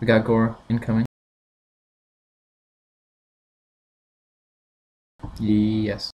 We got Gore incoming. Yes.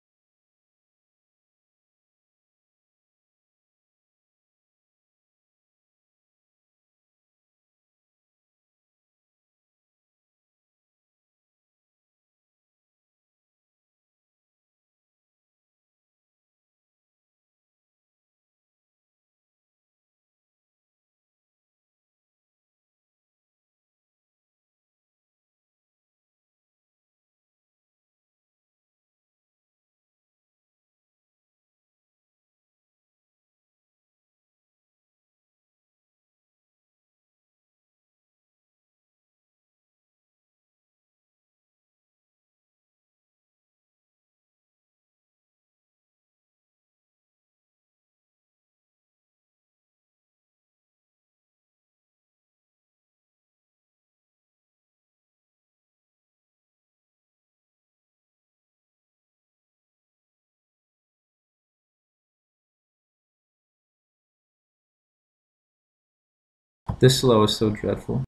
This slow is so dreadful.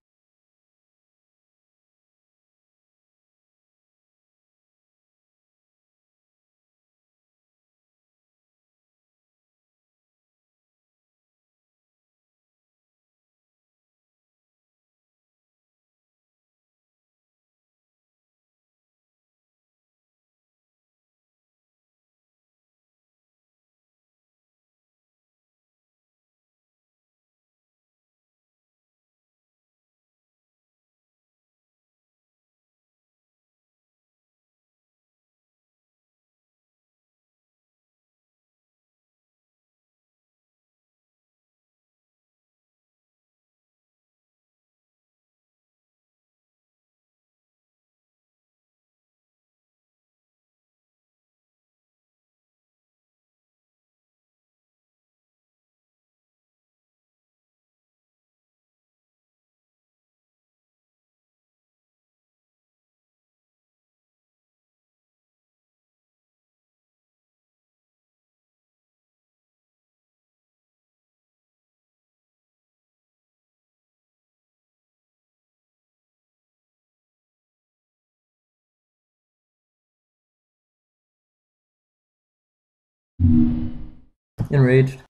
Enraged.